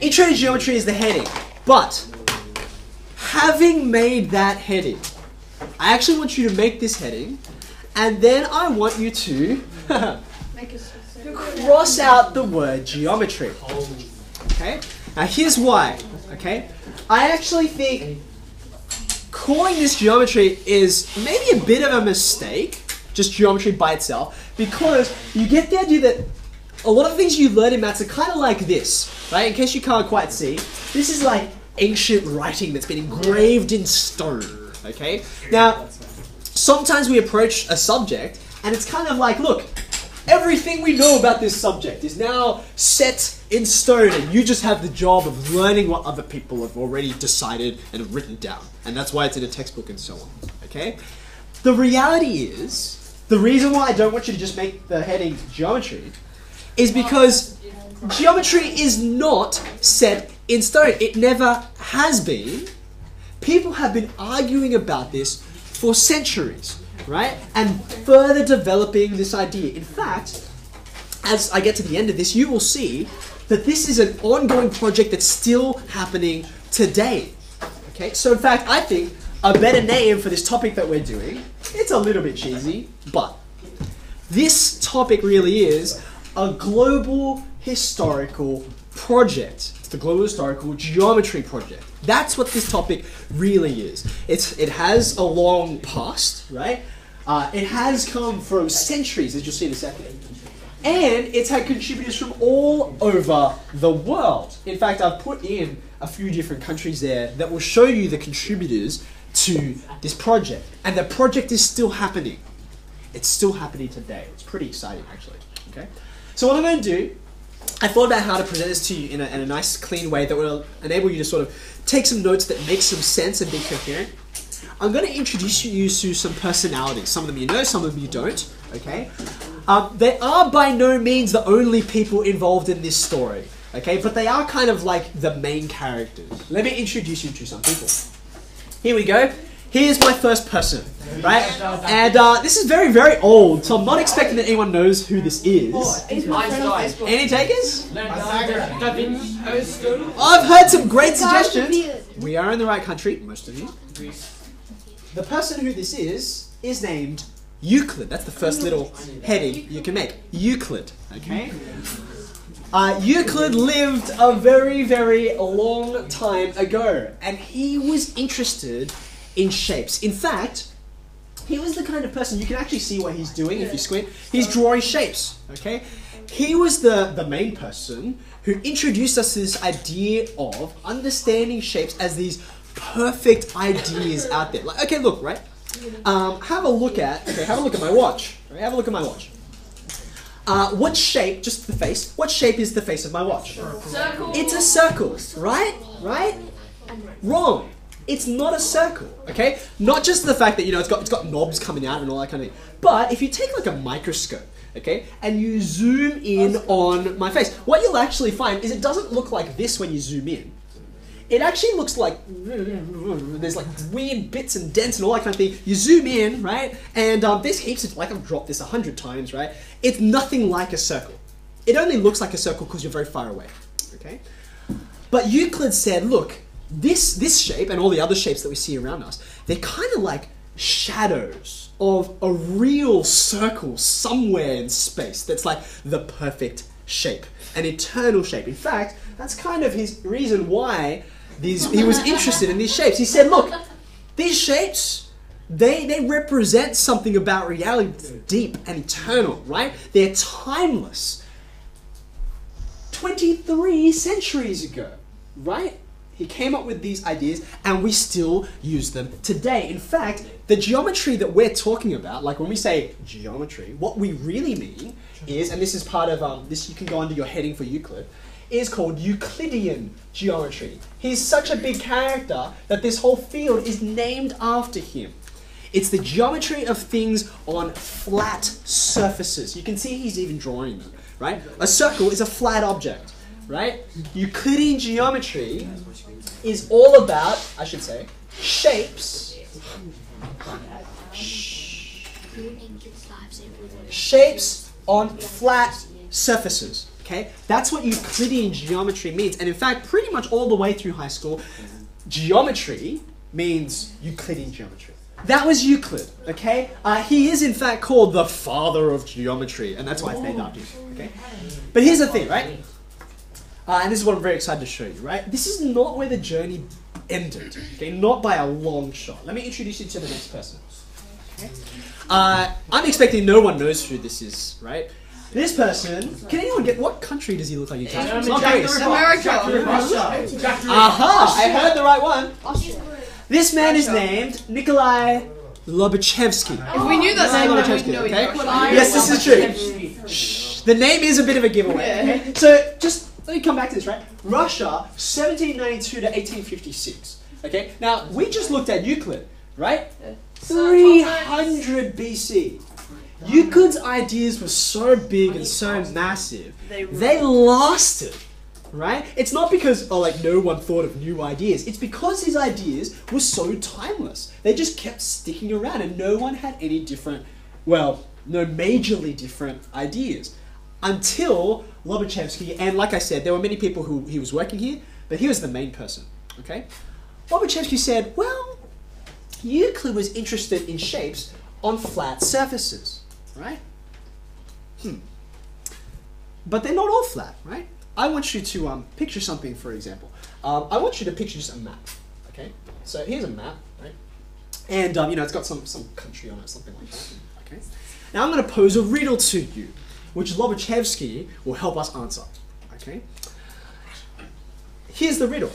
Intro Geometry is the heading, but having made that heading, I actually want you to make this heading, and then I want you to cross out the word geometry. Okay? Now here's why. Okay? I actually think calling this geometry is maybe a bit of a mistake, just geometry by itself, because you get the idea that a lot of things you learn in maths are kind of like this, right? In case you can't quite see, this is like ancient writing that's been engraved in stone, okay? Now, sometimes we approach a subject and it's kind of like, look, everything we know about this subject is now set in stone and you just have the job of learning what other people have already decided and written down. And that's why it's in a textbook and so on, okay? The reality is, the reason why I don't want you to just make the heading geometry is because geometry is not set in stone. It never has been. People have been arguing about this for centuries, right? And further developing this idea. In fact, as I get to the end of this, you will see that this is an ongoing project that's still happening today. Okay, so in fact, I think a better name for this topic that we're doing, it's a little bit cheesy, but this topic really is a global historical project. It's the Global Historical Geometry Project. That's what this topic really is. It's, it has a long past, right? Uh, it has come from centuries, as you'll see in a second. And it's had contributors from all over the world. In fact, I've put in a few different countries there that will show you the contributors to this project. And the project is still happening. It's still happening today. It's pretty exciting, actually. Okay. So what I'm going to do, I thought about how to present this to you in a, in a nice, clean way that will enable you to sort of take some notes that make some sense and be coherent. I'm going to introduce you to some personalities. Some of them you know, some of them you don't. Okay. Um, they are by no means the only people involved in this story. Okay, but they are kind of like the main characters. Let me introduce you to some people. Here we go. Here's my first person, right? And uh, this is very, very old, so I'm not expecting that anyone knows who this is. Any takers? I've heard some great suggestions. We are in the right country, most of you. The person who this is is named Euclid. That's the first little heading you can make. Euclid, okay? Uh, Euclid lived a very, very long time ago, and he was interested in shapes. In fact, he was the kind of person you can actually see what he's doing if you squint. He's drawing shapes. Okay, he was the the main person who introduced us to this idea of understanding shapes as these perfect ideas out there. Like, okay, look, right? Um, have a look at okay, have a look at my watch. Right? Have a look at my watch. Uh, what shape? Just the face. What shape is the face of my watch? Circle. It's a circle, right? Right? Wrong. It's not a circle, okay? Not just the fact that you know it's got it's got knobs coming out and all that kind of thing. But if you take like a microscope, okay, and you zoom in on my face, what you'll actually find is it doesn't look like this when you zoom in. It actually looks like there's like weird bits and dents and all that kind of thing. You zoom in, right? And um, there's heaps of like I've dropped this a hundred times, right? It's nothing like a circle. It only looks like a circle because you're very far away, okay? But Euclid said, look, this this shape and all the other shapes that we see around us, they're kind of like shadows of a real circle somewhere in space that's like the perfect shape, an eternal shape. In fact, that's kind of his reason why these he was interested in these shapes. He said, look, these shapes they they represent something about reality that's deep and eternal, right? They're timeless. 23 centuries ago, right? He came up with these ideas and we still use them today. In fact, the geometry that we're talking about, like when we say geometry, what we really mean is, and this is part of um, this, you can go under your heading for Euclid, is called Euclidean geometry. He's such a big character that this whole field is named after him. It's the geometry of things on flat surfaces. You can see he's even drawing them, right? A circle is a flat object, right? Euclidean geometry is all about, I should say, shapes. Shapes on flat surfaces. Okay, that's what Euclidean geometry means, and in fact, pretty much all the way through high school, geometry means Euclidean geometry. That was Euclid. Okay, uh, he is in fact called the father of geometry, and that's why it's named after him. Okay, but here's the thing, right? Uh, and this is what I'm very excited to show you, right? This is not where the journey ended, okay? Not by a long shot. Let me introduce you to the next person. Okay? Uh, I'm expecting no one knows who this is, right? This person, can anyone get what country does he look like? He's It's not Greece. America. Aha! I heard the right one. This man is named Nikolai Lobachevsky. If we knew that name, then Lobachevsky, we'd know okay? it. Yes, this is true. Shh. The name is a bit of a giveaway. Okay? So just let me come back to this, right? Russia, 1792 to 1856. Okay? Now, we just looked at Euclid, right? 300 BC. Euclid's ideas were so big and so massive, they lasted. Right? It's not because oh like no one thought of new ideas. It's because his ideas were so timeless. They just kept sticking around and no one had any different well, no majorly different ideas. Until Lobachevsky, and like I said, there were many people who he was working here, but he was the main person. Okay? Lobachevsky said, well, Euclid was interested in shapes on flat surfaces, right? Hmm. But they're not all flat, right? I want you to um, picture something, for example. Um, I want you to picture just a map, okay? So here's a map, right? And, um, you know, it's got some, some country on it, something like that, okay? Now I'm going to pose a riddle to you, which Lobachevsky will help us answer, okay? Here's the riddle.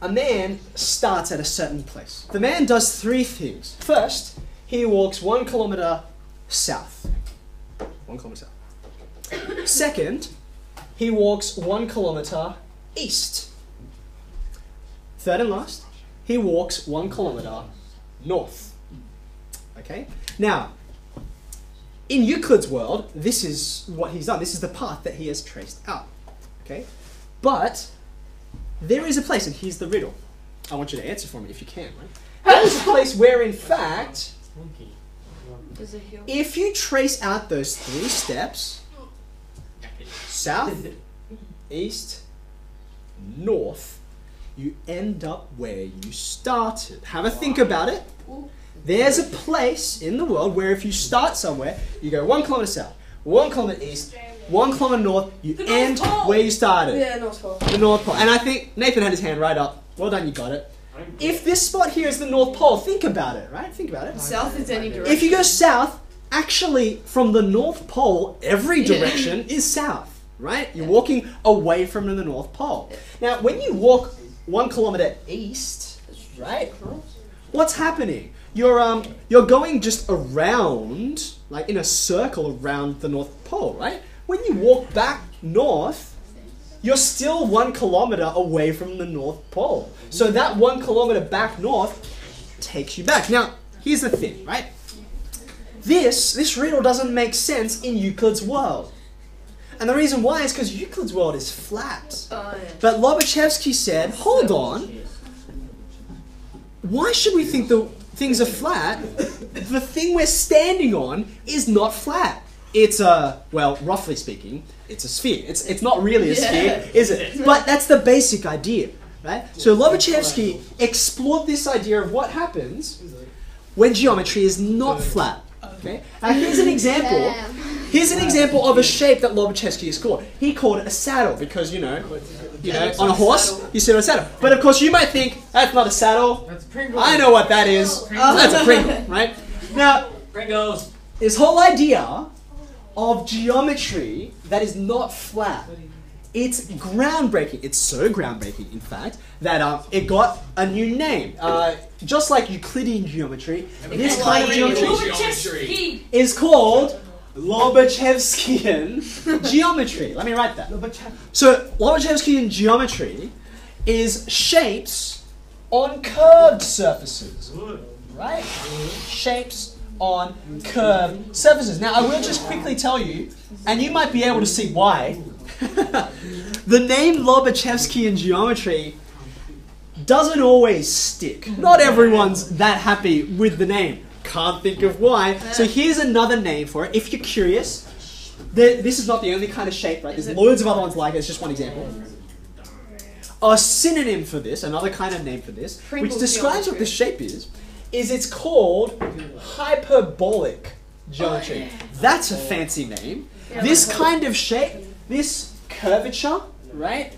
A man starts at a certain place. The man does three things. First, he walks one kilometer south. One kilometer south. Second, he walks one kilometer east. Third and last, he walks one kilometer north. Okay? Now, in Euclid's world, this is what he's done. This is the path that he has traced out. Okay? But there is a place, and here's the riddle. I want you to answer for me if you can, right? There is a place where, in fact, There's a hill. if you trace out those three steps south, east, north you end up where you started. Have a think about it. There's a place in the world where if you start somewhere, you go one kilometer south, one kilometer east, one kilometer north, you The North end Pole. where you started. Yeah, North Pole. The North Pole. And I think Nathan had his hand right up. Well done, you got it. If this spot here is the North Pole, think about it, right? Think about it. South is any direction. If you go south, actually from the North Pole, every Yeah. direction is south, right? You're walking away from the North Pole. Now, when you walk one kilometer east, right? What's happening? You're um you're going just around, like in a circle around the North Pole, right? When you walk back north, you're still one kilometer away from the North Pole. So that one kilometer back north takes you back. Now, here's the thing, right? This this riddle doesn't make sense in Euclid's world. And the reason why is because Euclid's world is flat. Oh, yeah. But Lobachevsky said, hold on, why should we think the things are flat? The thing we're standing on is not flat. It's a, well, roughly speaking, it's a sphere. It's, it's not really a Yeah. sphere, is it? But that's the basic idea, right? So Lobachevsky explored this idea of what happens when geometry is not flat. Okay? Now here's an example. Here's an example of a shape that Lobachevsky has called. He called it a saddle because you know, you know, on a horse you sit on a saddle. But of course you might think that's not a saddle. That's Pringles. I know what that is. That's a Pringle, right? Now Pringles. this whole idea of geometry that is not flat. It's groundbreaking. It's so groundbreaking, in fact, that um, it got a new name. Uh, just like Euclidean geometry, this kind of geometry is called Lobachevskian geometry. Let me write that. So, Lobachevskian geometry is shapes on curved surfaces. Right? Shapes on curved surfaces. Now, I will just quickly tell you, and you might be able to see why. the name Lobachevskian geometry doesn't always stick. Not everyone's that happy with the name. Can't think of why. So here's another name for it. If you're curious, this is not the only kind of shape, right? There's loads of other ones like it. It's just one example. A synonym for this, another kind of name for this, which describes what this shape is, is it's called hyperbolic geometry. That's a fancy name. This kind of shape, this curvature, right,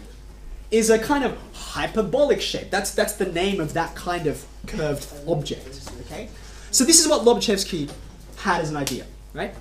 is a kind of hyperbolic shape. That's that's the name of that kind of curved object. Okay, so this is what Lobachevsky had as an idea, right?